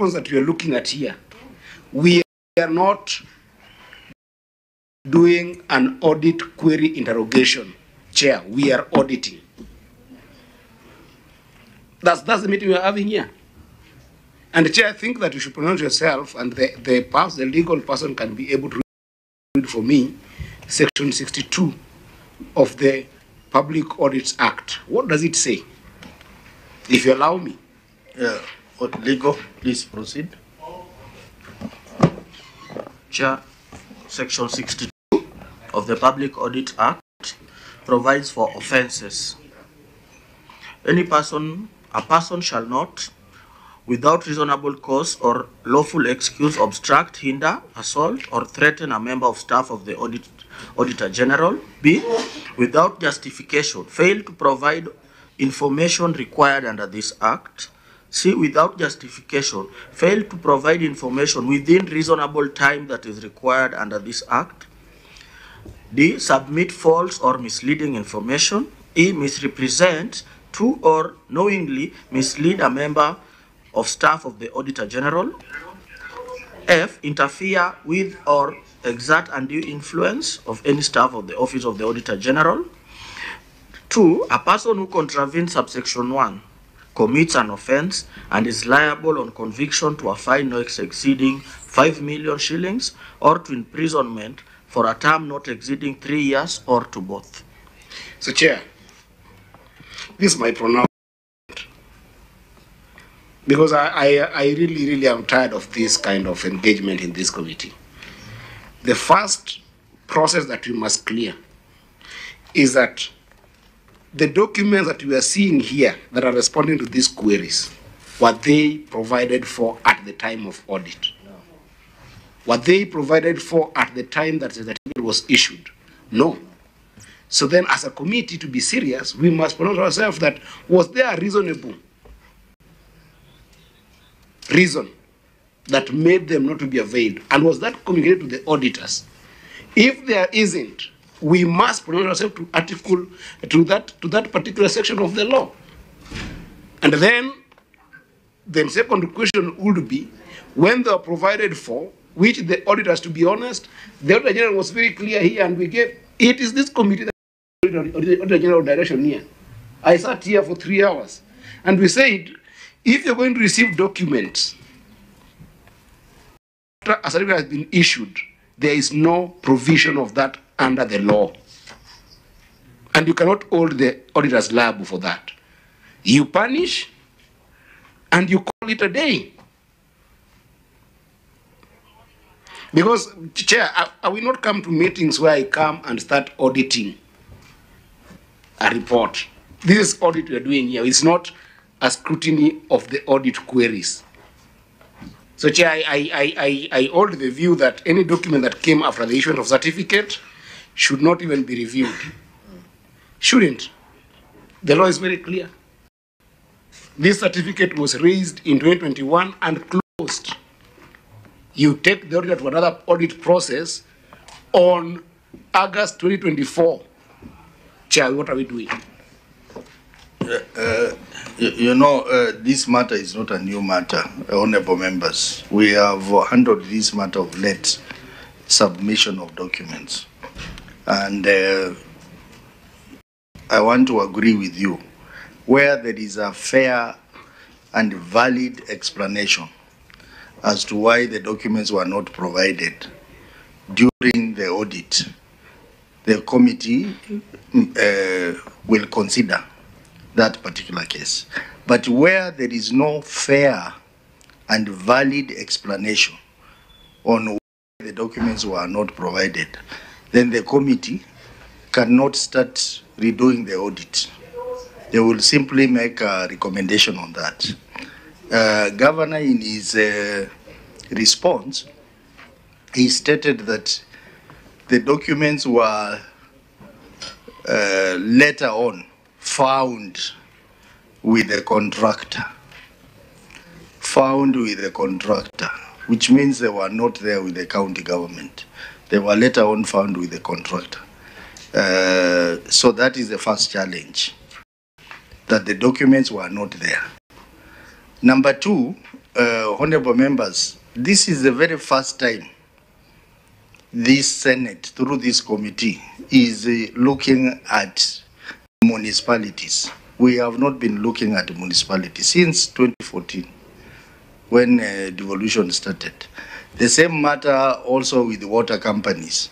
response that we are looking at here, we are not doing an audit query interrogation. Chair, we are auditing. That's, that's the meeting we are having here. And Chair, I think that you should pronounce yourself and the, the, pers- the legal person can be able to read for me section 62 of the Public Audits Act. What does it say? If you allow me. Yeah, legal, please proceed. Chair, section sixty-two of the Public Audit Act provides for offences. Any person, a person shall not, without reasonable cause or lawful excuse, obstruct, hinder, assault, or threaten a member of staff of the audit, Auditor General. B, without justification, fail to provide information required under this act. C, without justification, fail to provide information within reasonable time that is required under this act. D, submit false or misleading information. E, misrepresent to or knowingly mislead a member of staff of the Auditor General. F, interfere with or exert undue influence of any staff of the Office of the Auditor General. Two, a person who contravenes subsection one commits an offence and is liable on conviction to a fine not exceeding five million shillings or to imprisonment for a term not exceeding three years or to both. So, Chair, this is my pronouncement. Because I, I, I really, really am tired of this kind of engagement in this committee. The first process that we must clear is that the documents that we are seeing here that are responding to these queries, were they provided for at the time of audit? No. Were they provided for at the time that the certificate was issued? No. So then, as a committee, to be serious, we must pronounce ourselves that was there a reasonable reason that made them not to be availed? And was that communicated to the auditors? If there isn't, we must pronounce ourselves to article to that to that particular section of the law. And then the second question would be when they are provided for, which the auditors, to be honest, the auditor general was very clear here, and we gave it is this committee that auditor general direction here. I sat here for three hours, and we said, if you're going to receive documents after a certificate has been issued, there is no provision of that under the law. And you cannot hold the auditors liable for that. You punish and you call it a day. Because, Chair, I, I will not come to meetings where I come and start auditing a report. This is audit we are doing here. It's not a scrutiny of the audit queries. So, Chair, I, I, I, I, I hold the view that any document that came after the issuance of certificate should not even be reviewed. Shouldn't. The law is very clear. This certificate was raised in 2021 and closed. You take the auditor to another audit process on August 2024. Chair, what are we doing? You, you know, uh, this matter is not a new matter, honorable members. We have handled this matter of late submission of documents. And uh, I want to agree with you. Where there is a fair and valid explanation as to why the documents were not provided during the audit, the committee uh, will consider that particular case. But where there is no fair and valid explanation on why the documents were not provided, then the committee cannot start redoing the audit. They will simply make a recommendation on that. Uh, Governor, in his uh, response, he stated that the documents were uh, later on found with the contractor. Found with the contractor, which means they were not there with the county government. They were later on found with the contractor. Uh, so that is the first challenge, that the documents were not there. Number two, uh, honorable members, this is the very first time this Senate, through this committee, is uh, looking at municipalities. We have not been looking at municipalities since 2014, when uh, devolution started. The same matter also with water companies.